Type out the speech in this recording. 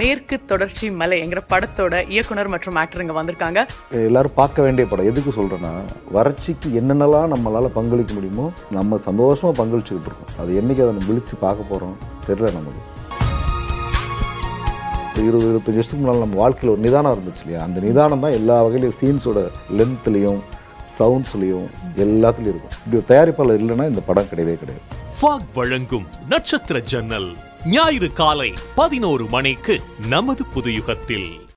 மேற்கு தொடர்ச்சி மலை என்கிற படத்தோட இயக்குனர் மற்றும் ஆக்டர் இங்க வந்திருக்காங்க. எல்லாரும் பார்க்க வேண்டிய படம். எதுக்கு சொல்கிறேன்னா வறட்சிக்கு என்னென்னலாம் நம்மளால் பங்களிக்க முடியுமோ நம்ம சந்தோஷமாக பங்களிச்சுக்கிட்டு இருக்கோம். அது என்னைக்கு அதை நம்ம விழிச்சு பார்க்க போகிறோம் தெரியல நமக்கு. இருபது இருபத்தஞ்சு வருஷத்துக்கு முன்னால் நம்ம வாழ்க்கையில் ஒரு நிதானம் இருந்துச்சு இல்லையா? அந்த நிதானம் தான் எல்லா வகையிலையும் சீன்ஸோட லென்த்லேயும் சவுண்ட்ஸ்லேயும் எல்லாத்துலேயும் இருக்கும். இப்படி ஒரு தயாரிப்பாளர் இல்லைன்னா இந்த படம் கிடையவே கிடையாது. ஃபாக் வழங்கும் நட்சத்திர ஜன்னல். ஞாயிறு காலை பதினோரு மணிக்கு நமது புதுயுகத்தில்.